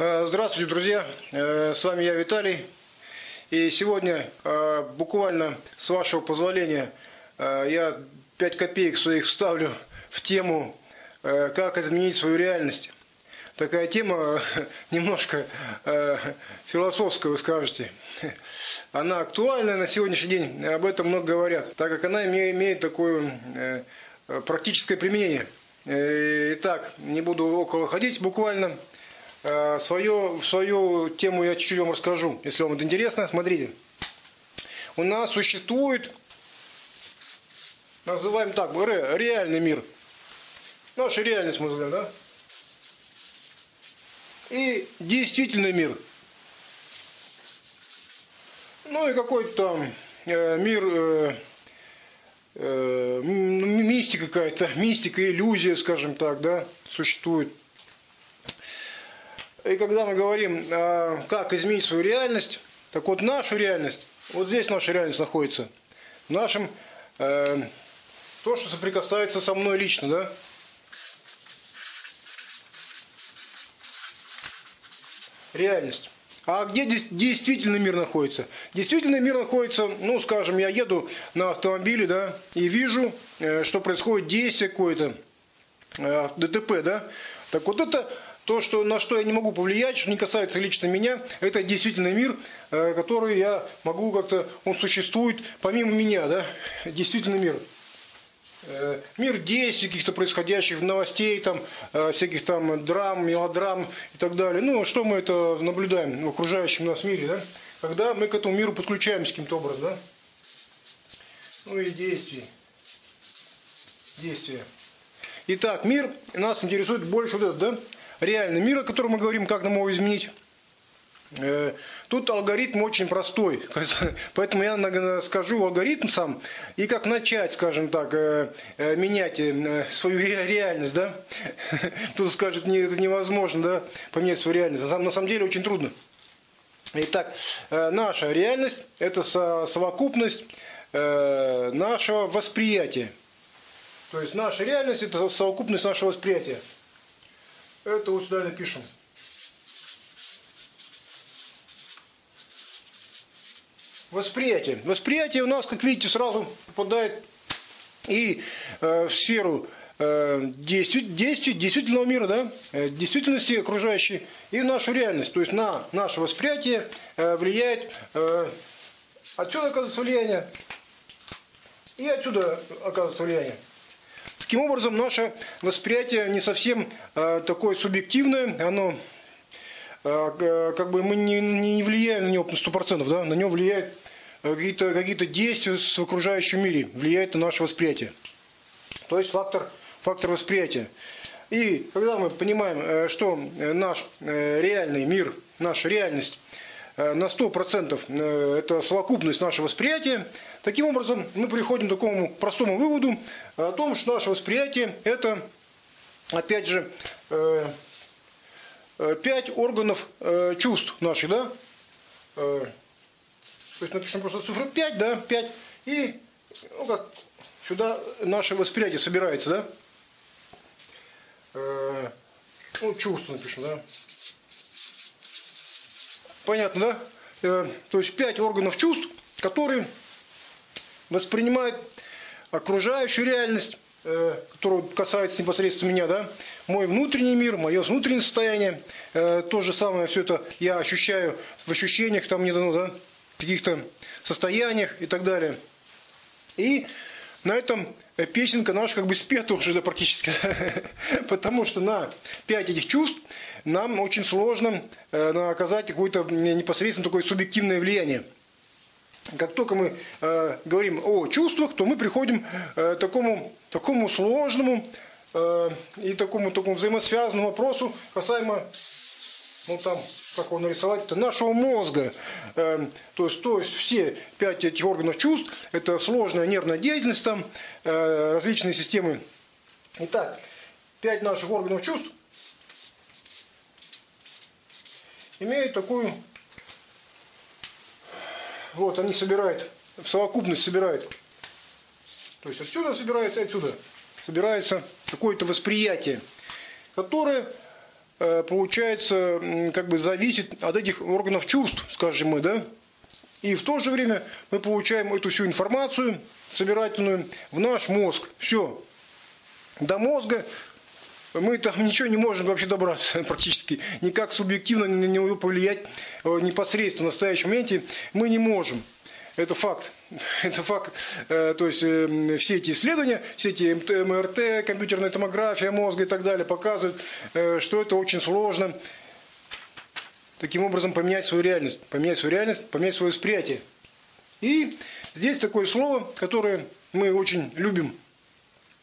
Э, здравствуйте, друзья! Э, с вами я, Виталий. И сегодня, э, буквально с вашего позволения, я 5 копеек своих вставлю в тему «Как изменить свою реальность». Такая тема немножко философская, вы скажете. Она актуальна на сегодняшний день, об этом много говорят, так как она имеет такое практическое применение. Итак, не буду около ходить буквально – свою, свою тему я чуть-чуть вам расскажу, если вам это интересно. Смотрите. У нас существует, называем так, реальный мир. Наша реальность мы называем, да? И действительный мир. Ну и какой-то там э, мир, э, э, мистика какая-то, мистика, иллюзия, скажем так, да, существует. И когда мы говорим, а, как изменить свою реальность, так вот нашу реальность, вот здесь наша реальность находится, в нашем, э, то, что соприкасается со мной лично, да, реальность. А где действительный мир находится? Действительный мир находится, ну, скажем, я еду на автомобиле, да, и вижу, э, что происходит действие какое-то, э, ДТП, да. Так вот это то, что, на что я не могу повлиять, что не касается лично меня, это действительно мир, э, который я могу как-то, он существует помимо меня, да, действительный мир. Э, мир действий каких-то происходящих, новостей, там, э, всяких там драм, мелодрам и так далее. Ну, что мы это наблюдаем в окружающем нас мире, да? Когда мы к этому миру подключаемся каким-то образом, да? Ну и действий. Действия. Итак, мир нас интересует больше вот этот, да? Реальный мир, о котором мы говорим, как нам его изменить. Э, тут алгоритм очень простой, поэтому я скажу алгоритм сам и как начать, скажем так, э, э, менять свою реальность, да? Тут скажет, это невозможно, да, поменять свою реальность. На самом деле очень трудно. Итак, наша реальность – это совокупность нашего восприятия. То есть наша реальность – это совокупность нашего восприятия. Это вот сюда напишем. Восприятие. Восприятие у нас, как видите, сразу попадает и э, в сферу э, действий, действий действительного мира, да, э, действительности окружающей, и в нашу реальность. То есть на наше восприятие э, влияет, э, отсюда оказывается влияние, и отсюда оказывается влияние. Таким образом, наше восприятие не совсем э, такое субъективное, оно э, как бы мы не, не влияем на него на 100%, да, на него влияют э, какие-то какие действия в окружающем мире, влияет на наше восприятие. То есть фактор, фактор восприятия. И когда мы понимаем, э, что наш э, реальный мир, наша реальность на 100% это совокупность нашего восприятия, Таким образом, мы приходим к такому простому выводу о том, что наше восприятие – это, опять же, э, э, пять органов э, чувств наших, да? То есть напишем просто цифру 5, да, 5, и ну, как, сюда наше восприятие собирается, да? Ну, чувство напишем, да? Понятно, да? То есть пять органов чувств, которые воспринимает окружающую реальность, э, которая касается непосредственно меня, да, мой внутренний мир, мое внутреннее состояние, э, то же самое все это я ощущаю в ощущениях, там не дано, да, каких-то состояниях и так далее. И на этом песенка наша как бы спета уже да, практически. Потому что на пять этих чувств нам очень сложно э, оказать какое-то непосредственно такое субъективное влияние. Как только мы э, говорим о чувствах, то мы приходим э, к такому, такому сложному э, и такому, такому взаимосвязанному вопросу касаемо, ну там, как его нарисовать, это нашего мозга. Э, то, есть, то есть все пять этих органов чувств, это сложная нервная деятельность, там, э, различные системы. Итак, пять наших органов чувств имеют такую вот они собирают, в совокупность собирают. То есть отсюда собирается, отсюда собирается какое-то восприятие, которое получается, как бы зависит от этих органов чувств, скажем мы, да? И в то же время мы получаем эту всю информацию собирательную в наш мозг. Все. До мозга мы там ничего не можем вообще добраться практически. Никак субъективно на него повлиять э, непосредственно в настоящем моменте мы не можем. Это факт. Это факт. Э, то есть э, все эти исследования, все эти МРТ, компьютерная томография мозга и так далее показывают, что это очень сложно. Таким образом поменять свою реальность. Поменять свою реальность, поменять свое восприятие. И здесь такое слово, которое мы очень любим Э,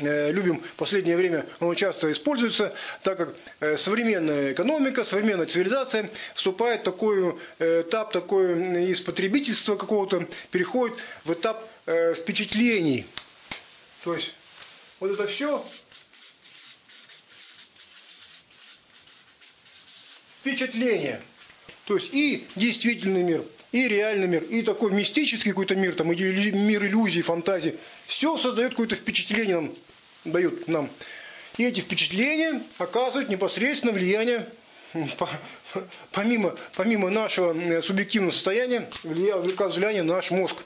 любим в последнее время, оно часто используется, так как э, современная экономика, современная цивилизация вступает в такой э, этап, такой из потребительства какого-то, переходит в этап впечатлений. То есть вот это все впечатление. То есть и действительный мир, и реальный мир, и такой мистический какой-то мир, там, мир иллюзий, фантазий. Все создает какое-то впечатление нам дают нам. И эти впечатления оказывают непосредственно влияние, помимо, помимо нашего субъективного состояния, оказывают влияние на наш мозг.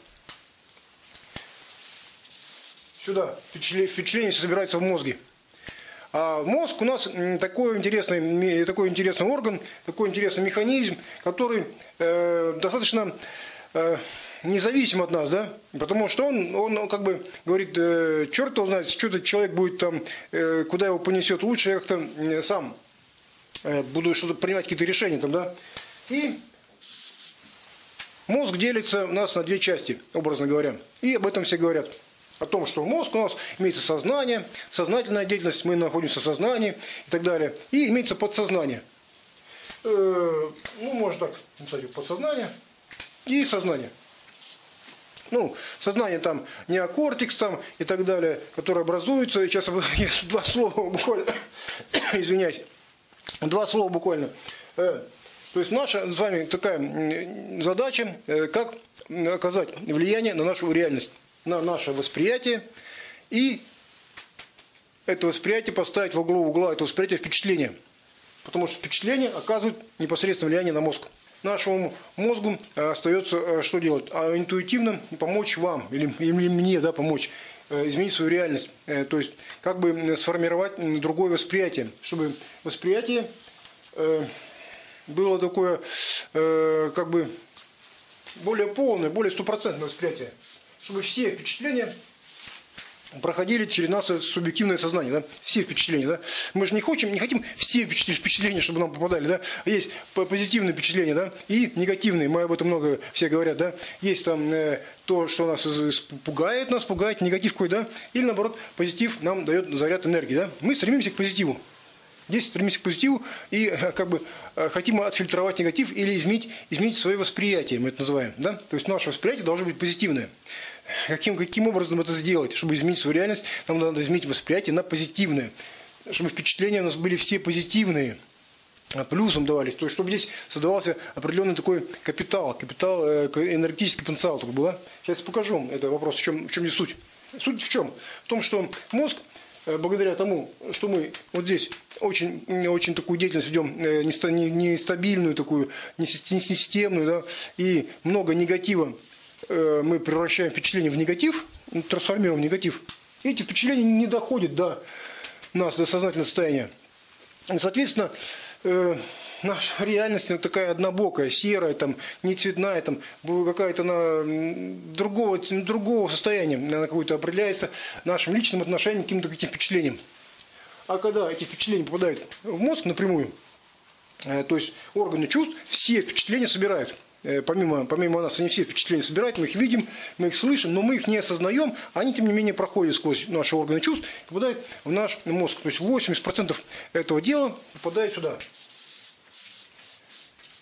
Сюда впечатление собирается в мозге. А мозг у нас такой интересный, такой интересный орган, такой интересный механизм, который э, достаточно э, независим от нас, да? Потому что он, он как бы говорит, э, черт его знает, что этот человек будет там, э, куда его понесет, лучше я как-то э, сам э, буду что-то принимать какие-то решения там, да? И мозг делится у нас на две части, образно говоря. И об этом все говорят. О том, что мозг у нас имеется сознание, сознательная деятельность, мы находимся в сознании и так далее. И имеется подсознание. Э, ну, можно так написать, подсознание и сознание ну, сознание там, неокортекс там и так далее, которые образуются. Сейчас два слова буквально, извиняюсь, два слова буквально. Э, то есть наша с вами такая задача, э, как оказать влияние на нашу реальность, на наше восприятие и это восприятие поставить в углу угла, это восприятие впечатления. Потому что впечатление оказывает непосредственное влияние на мозг нашему мозгу э, остается э, что делать? А интуитивно помочь вам или, или мне да, помочь э, изменить свою реальность. То есть как бы сформировать другое восприятие, чтобы восприятие было такое как бы более полное, более стопроцентное восприятие. Чтобы все впечатления проходили через наше субъективное сознание, да, все впечатления, да. Мы же не хотим, не хотим все впечатления, чтобы нам попадали, да. Есть позитивные впечатления, да, и негативные, мы об этом много все говорят, да. Есть там э, то, что нас пугает, нас пугает, негатив какой, да, или наоборот, позитив нам дает заряд энергии, да. Мы стремимся к позитиву. Здесь стремимся к позитиву и э, как бы э, хотим отфильтровать негатив или изменить, изменить свое восприятие, мы это называем. Да? То есть наше восприятие должно быть позитивное. Каким, каким образом это сделать? Чтобы изменить свою реальность, нам надо изменить восприятие на позитивное. Чтобы впечатления у нас были все позитивные а плюсом давались, то есть чтобы здесь создавался определенный такой капитал, капитал, э, энергетический потенциал такой был. Сейчас покажу вам этот вопрос, в чем, в чем здесь суть. Суть в чем? В том, что мозг, э, благодаря тому, что мы вот здесь очень, очень такую деятельность ведем, э, нестабильную такую, несистемную, да, и много негатива мы превращаем впечатление в негатив, трансформируем в негатив, эти впечатления не доходят до нас, до сознательного состояния. И, соответственно, э, наша реальность она такая однобокая, серая, там, не цветная, там, какая-то на другого, другого состояния, она какое-то определяется нашим личным отношением к каким-то каким впечатлениям. А когда эти впечатления попадают в мозг напрямую, э, то есть органы чувств, все впечатления собирают. Э, помимо, помимо нас, они все впечатления собирают, мы их видим, мы их слышим, но мы их не осознаем, они, тем не менее, проходят сквозь наши органы чувств и попадают в наш мозг. То есть 80% этого дела попадает сюда.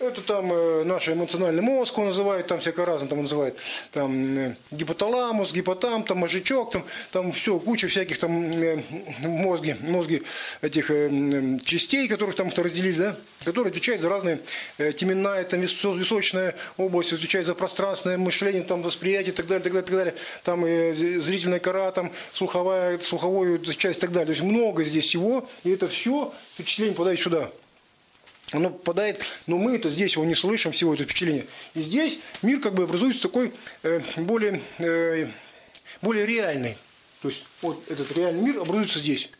Это там э, наш эмоциональный мозг, он называет, там всякое разное там называет, там э, гипоталамус, гипотам, там мозжечок, там, там все, куча всяких там э, мозги, мозги этих э, частей, которых там разделили, да, которые отвечают за разные э, теменная, там височная область, отвечает за пространственное мышление, там восприятие и так далее, так далее, так далее, там э, зрительная кора, там слуховая, слуховую часть и так далее. То есть много здесь всего, и это все впечатление попадает сюда. Оно попадает, но мы это здесь его не слышим, всего это впечатление. И здесь мир как бы образуется такой э, более, э, более реальный. То есть вот этот реальный мир образуется здесь,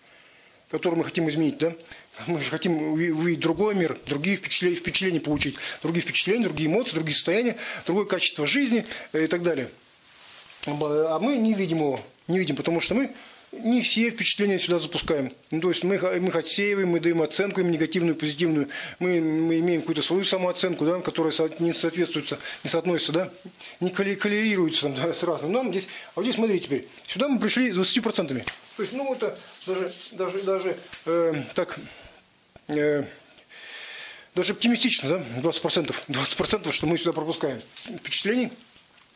который мы хотим изменить, да? Мы же хотим увидеть другой мир, другие впечатления, впечатления получить, другие впечатления, другие эмоции, другие состояния, другое качество жизни э, и так далее. А мы не видим его, не видим, потому что мы не все впечатления сюда запускаем. Ну, то есть мы, мы их отсеиваем, мы даем оценку им негативную, позитивную. Мы, мы имеем какую-то свою самооценку, да, которая не соответствует, не соотносится, да, не коллерируется там, да, с разным. Нам здесь, а вот здесь смотрите теперь, сюда мы пришли с 20%. То есть, ну, это даже, даже, даже э, так, э, даже оптимистично, да, 20%, 20%, что мы сюда пропускаем впечатлений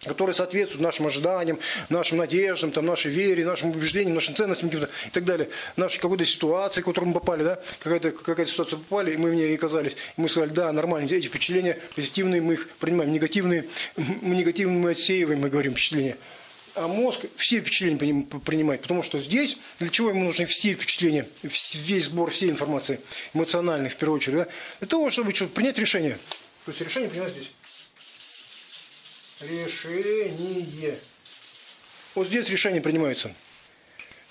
которые соответствуют нашим ожиданиям, нашим надеждам, там, нашей вере, нашим убеждениям, нашим ценностям и так далее, нашей какой-то ситуации, в которую мы попали, да, какая-то какая ситуация попали, и мы в ней оказались. И мы сказали, да, нормально, эти впечатления позитивные мы их принимаем, негативные, мы негативные мы отсеиваем, мы говорим впечатления. А мозг все впечатления принимает, потому что здесь, для чего ему нужны все впечатления, весь сбор всей информации, эмоциональной в первую очередь, да, для того, чтобы что, принять решение. То есть решение принимать здесь решение. Вот здесь решения принимаются.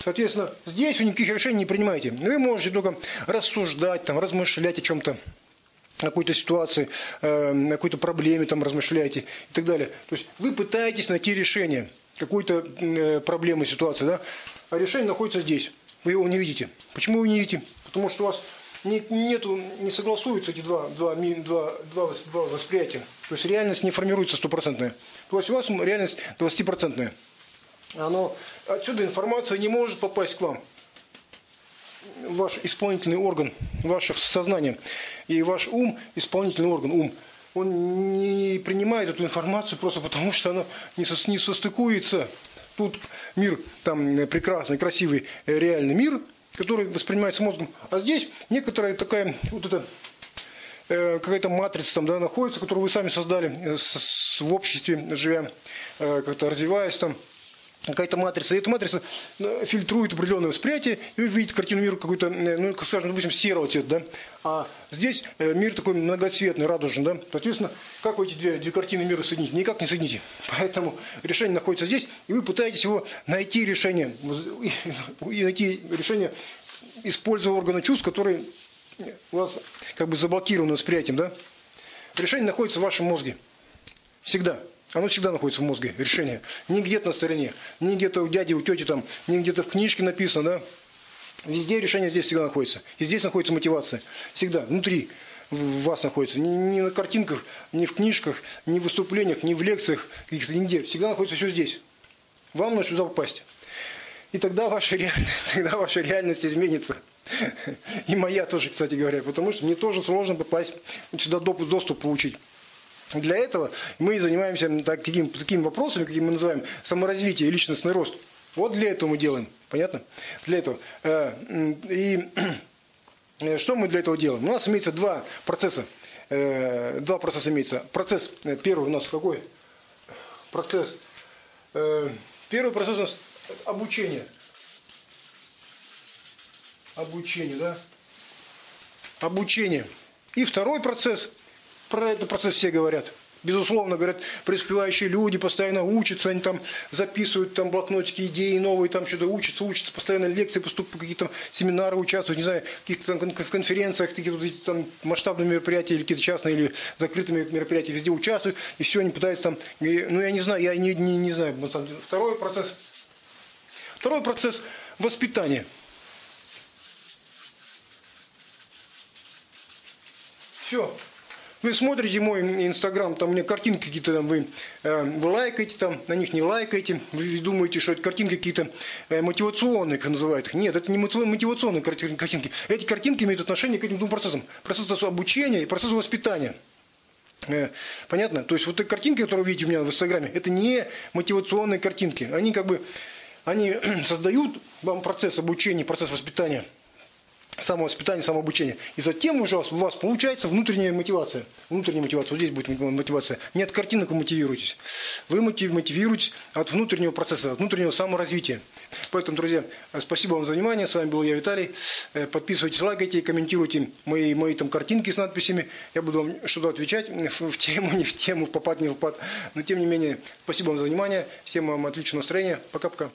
Соответственно, здесь вы никаких решений не принимаете. Вы можете только рассуждать, там, размышлять о чем-то, о какой-то ситуации, э, о какой-то проблеме там размышляете и так далее. То есть вы пытаетесь найти решение какой-то э, проблемы, ситуации, да? а решение находится здесь. Вы его не видите. Почему вы не видите? Потому что у вас не, нету, не согласуются эти два, два, два, два, два восприятия. То есть реальность не формируется стопроцентная. То есть у вас реальность 20-процентная. Оно, отсюда информация не может попасть к вам. Ваш исполнительный орган, ваше сознание и ваш ум, исполнительный орган, ум, он не принимает эту информацию просто потому, что она не, со, не состыкуется. Тут мир там прекрасный, красивый, реальный мир – который воспринимается мозгом. А здесь некоторая такая вот эта э, какая-то матрица там да, находится, которую вы сами создали э, с, в обществе, живя, э, как-то развиваясь там какая-то матрица. И эта матрица э, фильтрует определенное восприятие, и вы видите картину мира какой-то, э, ну, скажем, допустим, серого цвета, да? А здесь э, мир такой многоцветный, радужный, да? Соответственно, как вы эти две, две картины мира соединить? Никак не соедините. Поэтому решение находится здесь, и вы пытаетесь его найти решение, и найти решение, используя органы чувств, которые у вас как бы заблокированы восприятием, да? Решение находится в вашем мозге. Всегда. Оно всегда находится в мозге, решение. Не где-то на стороне, не где-то у дяди, у тети, там, не где-то в книжке написано, да. Везде решение здесь всегда находится. И здесь находится мотивация. Всегда, внутри вас находится. Не, не на картинках, не в книжках, не в выступлениях, не в лекциях, каких-то нигде. Всегда находится все здесь. Вам нужно сюда попасть. И тогда ваша реальность, тогда ваша реальность изменится. И моя тоже, кстати говоря. Потому что мне тоже сложно попасть сюда доступ получить. Для этого мы занимаемся таким, такими вопросами, какие мы называем саморазвитие и личностный рост. Вот для этого мы делаем. Понятно? Для этого. Э, и э, что мы для этого делаем? У нас имеется два процесса. Э, два процесса имеется. Процесс первый у нас какой? Процесс. Первый процесс у нас обучение. Обучение, да? Обучение. И второй процесс – про этот процесс все говорят. Безусловно, говорят, преуспевающие люди постоянно учатся, они там записывают там блокнотики, идеи новые, там что-то учатся, учатся, постоянно лекции поступают, какие-то семинары участвуют, не знаю, каких-то там в конференциях, какие-то там масштабные мероприятия, или какие-то частные, или закрытые мероприятия, везде участвуют, и все, они пытаются там, и, ну я не знаю, я не, не, не знаю. Второй процесс, второй процесс воспитания. Все. Вы смотрите мой инстаграм, там у меня картинки какие-то там вы, э, вы лайкаете, там, на них не лайкаете, вы думаете, что это картинки какие-то э, мотивационные, как называют. Нет, это не мотивационные картинки. Эти картинки имеют отношение к этим двум процессам. Процессу обучения и процессу воспитания. Э, понятно? То есть вот эти картинки, которые вы видите у меня в Инстаграме, это не мотивационные картинки. Они как бы они создают вам процесс обучения, процесс воспитания самовоспитание, самообучение. И затем уже у вас получается внутренняя мотивация. Внутренняя мотивация. Вот здесь будет мотивация. Не от картинок вы мотивируетесь. Вы мотивируетесь от внутреннего процесса, от внутреннего саморазвития. Поэтому, друзья, э, спасибо вам за внимание. С вами был я, Виталий. Э, Подписывайтесь, лайкайте, комментируйте мои, мои там картинки с надписями. Я буду вам что-то отвечать в, в тему, не в тему, в попад, не в попад. Но, тем не менее, спасибо вам за внимание. Всем вам отличного настроения. Пока-пока.